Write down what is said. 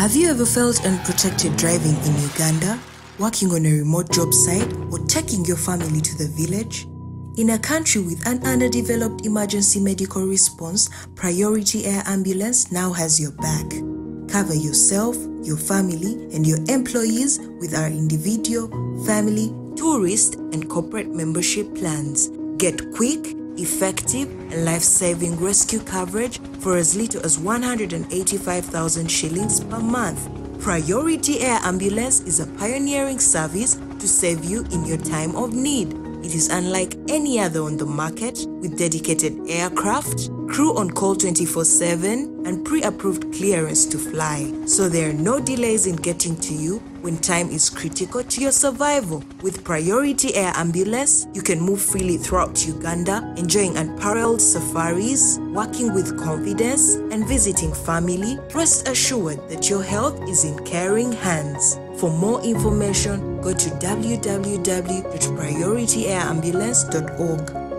Have you ever felt unprotected driving in Uganda, working on a remote job site, or taking your family to the village? In a country with an underdeveloped emergency medical response, Priority Air Ambulance now has your back. Cover yourself, your family, and your employees with our individual, family, tourist, and corporate membership plans. Get quick, effective, and life saving rescue coverage for as little as 185,000 shillings per month. Priority Air Ambulance is a pioneering service to save you in your time of need. It is unlike any other on the market with dedicated aircraft, crew on call 24 7, and pre approved clearance to fly. So there are no delays in getting to you when time is critical to your survival. With Priority Air Ambulance, you can move freely throughout Uganda, enjoying unparalleled safaris, working with confidence, and visiting family. Rest assured that your health is in caring hands. For more information, go to www.priorityairambulance.org.